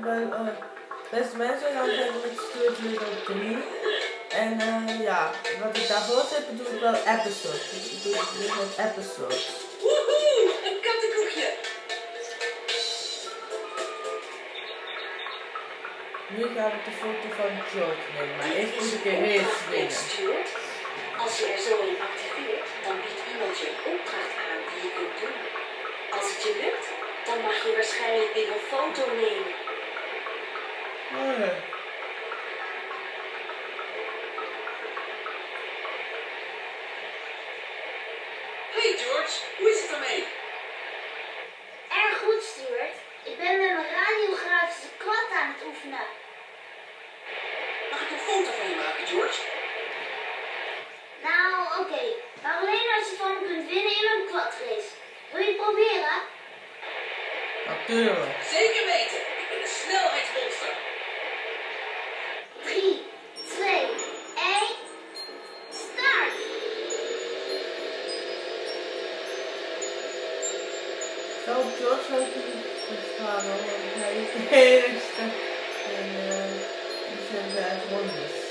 bij, uh, beste mensen, dan zijn we met Stuart Little 3. En uh, ja, wat ik daarvoor heb, doe ik wel episodes. Dus ik doe het weer met episodes. Woehoe, een kattenkoekje. Nu gaan we de foto van George nemen, maar eerst moet ik er weer springen. Als je er zo in activeert, dan biedt iemand je een opdracht aan die je kunt doen. Als het je lukt, dan mag je waarschijnlijk weer een foto nemen. Oh ja. Hey George, hoe is het ermee? Erg goed, Stuart. Ik ben met mijn radiografische kwad aan het oefenen. Mag ik een foto van je maken, George? Nou, oké. Maar alleen als je van me kunt winnen in een kwadrace. Wil je het proberen? Natuurlijk. Zeker weten. Ik ben een snelheidsmonster. 3, 2, 1, start! Zo, George ook niet verstaan hoor, want hij is de enigste. En uh, die zijn vijf rondes.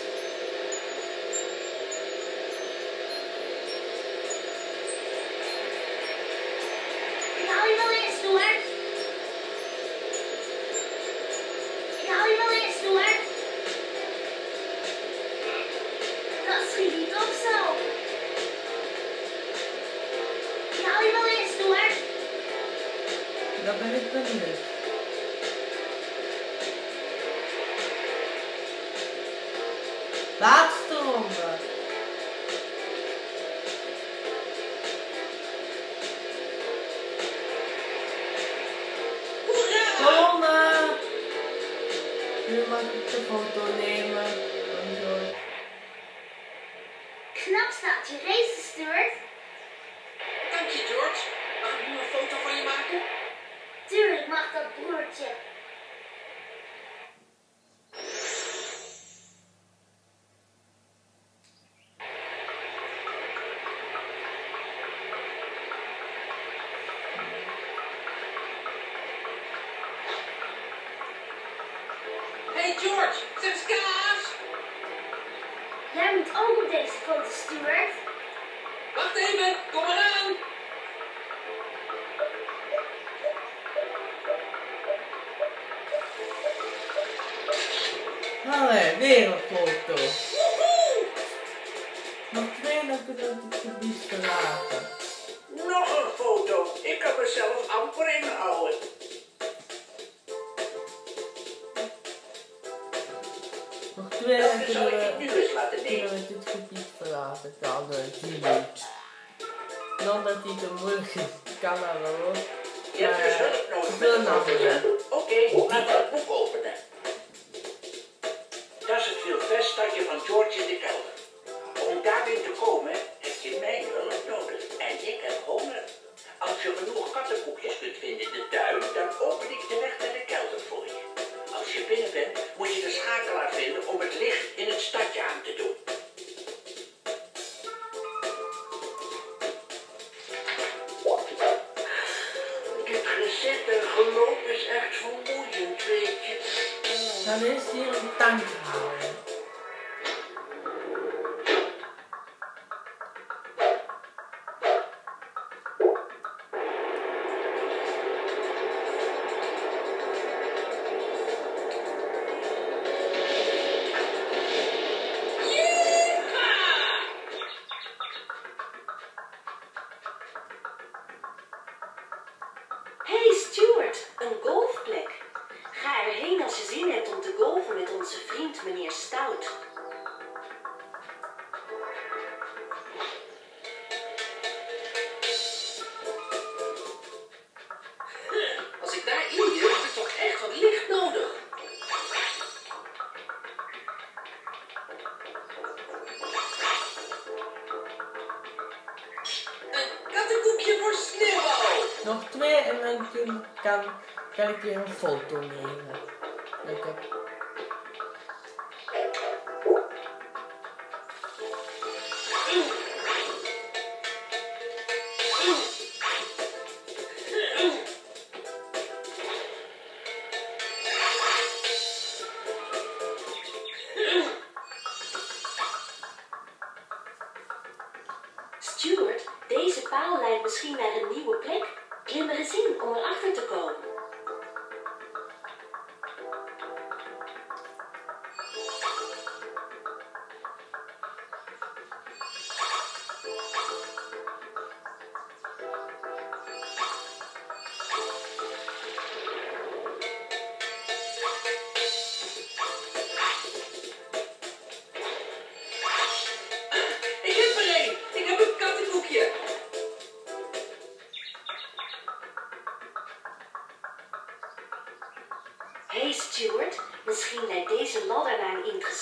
Laatste ronde. Hoera! Gewonnen! Nu mag ik de foto nemen van George. Knap staat je race, Stuart. Dank je, George. Mag ik nu een foto van je maken? Tuurlijk mag dat broertje. Hey George, eens kaas. Jij moet ook op deze foto, Stuart. Wacht even, kom eraan. Allee, weer Is, kan dat wel hoor. Je hebt dus hulp nodig met nou? Oké, laten we het boek openen. Dat is het Vilveststadje van George in de kelder. Om daarin te komen heb je mijn hulp nodig. En ik heb honger. Als je genoeg kattenkoekjes kunt vinden in de tuin, dan open ik de weg naar de kelder voor je. Als je binnen bent, moet je de schakelaar vinden om het licht in het stadje aan te doen. Meneer Stout. Als ik daarin wil, heb ik toch echt wat licht nodig. Een kattenkoekje voor Sneeuwbal. Nog twee en dan kun- kan, kan ik weer een foto nemen. Ik heb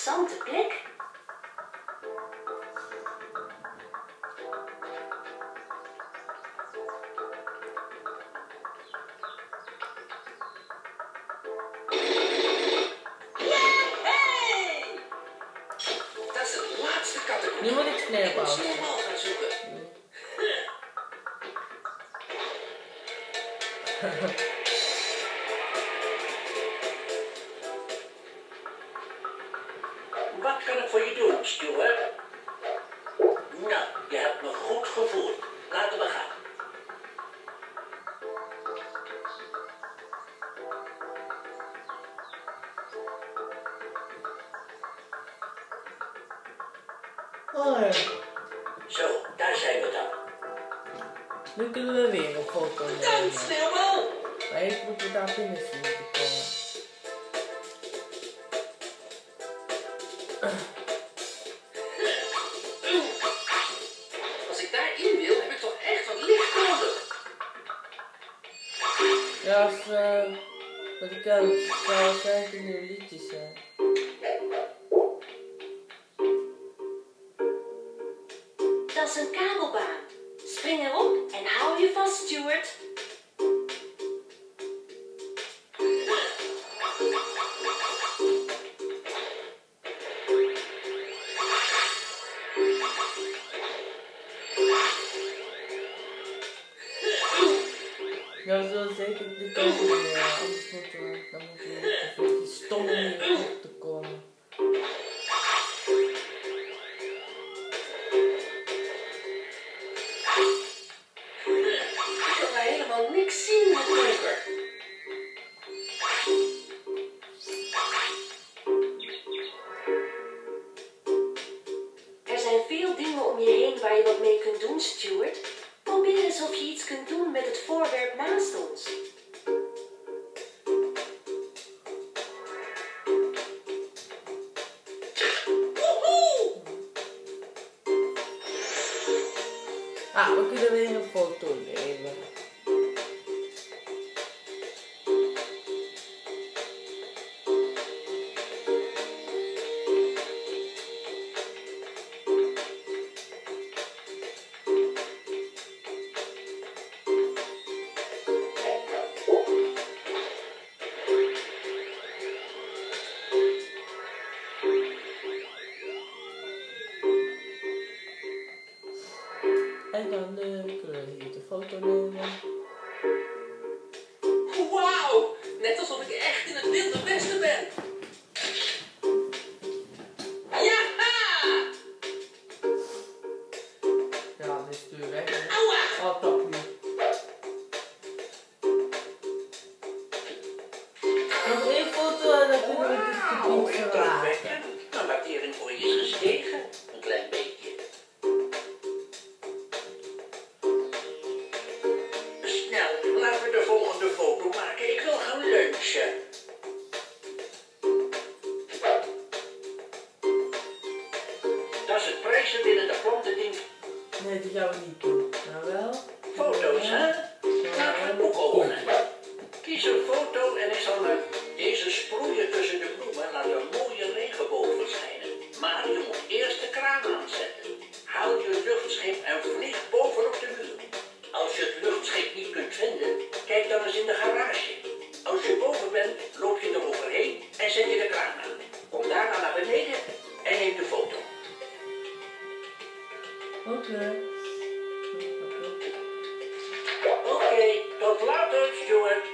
een interessante sneeuwbal! Maar eerst moeten we daar binnen zien. Als ik daarin wil, heb ik toch echt wat licht nodig. Ja, als, eh, wat ik kan, zou zijn het een nieuw liedje zijn. Dat is een kabelbaan. Spring erop en hou je vast, Stuart. Ja, we zullen zeker de kant. Anders moeten we, dan moeten we die stomme op te komen. Ik kan daar helemaal niks zien het donker. Er zijn veel dingen om je heen waar je wat mee kunt doen, Stuart. Ah, we kunnen weer een foto nemen. Volgende Oké. Oké, tot later, Stuart.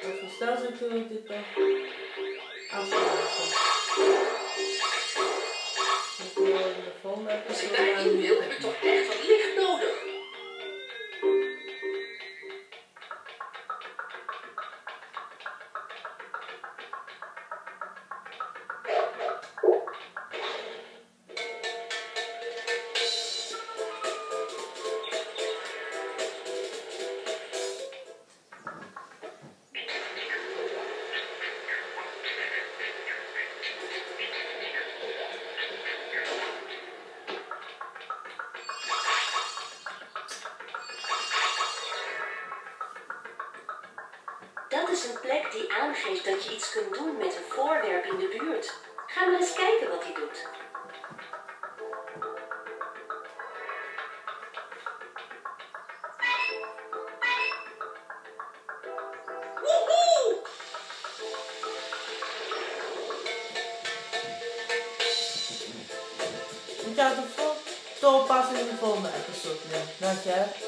We snel zijn, kunnen we dit nog afmaken. Dan kunnen we de volgende Als ik daarin wil, heb ik toch echt wat licht nodig. Dat je iets kunt doen met een voorwerp in de buurt. Ga maar eens kijken wat hij doet. Ik had de in de volgende episode. Ja, dank je.